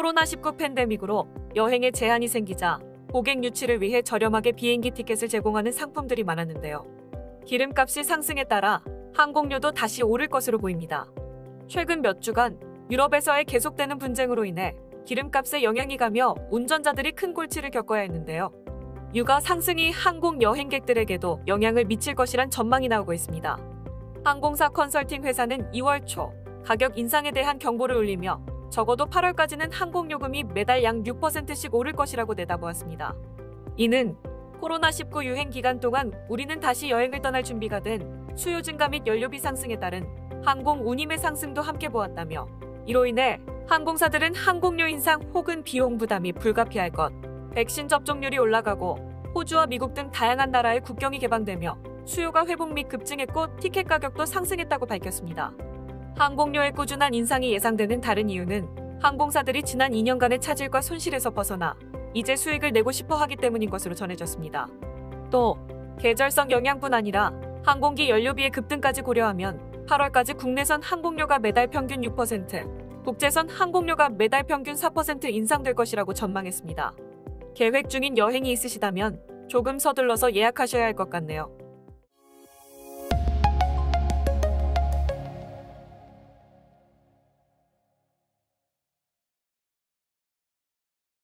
코로나19 팬데믹으로 여행에 제한이 생기자 고객 유치를 위해 저렴하게 비행기 티켓을 제공하는 상품들이 많았는데요. 기름값이 상승에 따라 항공료도 다시 오를 것으로 보입니다. 최근 몇 주간 유럽에서의 계속되는 분쟁으로 인해 기름값에 영향이 가며 운전자들이 큰 골치를 겪어야 했는데요. 유가 상승이 항공 여행객들에게도 영향을 미칠 것이란 전망이 나오고 있습니다. 항공사 컨설팅 회사는 2월 초 가격 인상에 대한 경보를 울리며 적어도 8월까지는 항공요금이 매달 약 6%씩 오를 것이라고 내다보았습니다. 이는 코로나19 유행 기간 동안 우리는 다시 여행을 떠날 준비가 된 수요 증가 및 연료비 상승에 따른 항공 운임의 상승도 함께 보았다며 이로 인해 항공사들은 항공료 인상 혹은 비용 부담이 불가피할 것, 백신 접종률이 올라가고 호주와 미국 등 다양한 나라의 국경이 개방되며 수요가 회복 및 급증했고 티켓 가격도 상승했다고 밝혔습니다. 항공료의 꾸준한 인상이 예상되는 다른 이유는 항공사들이 지난 2년간의 차질과 손실에서 벗어나 이제 수익을 내고 싶어 하기 때문인 것으로 전해졌습니다. 또 계절성 영향뿐 아니라 항공기 연료비의 급등까지 고려하면 8월까지 국내선 항공료가 매달 평균 6%, 국제선 항공료가 매달 평균 4% 인상될 것이라고 전망했습니다. 계획 중인 여행이 있으시다면 조금 서둘러서 예약하셔야 할 것 같네요.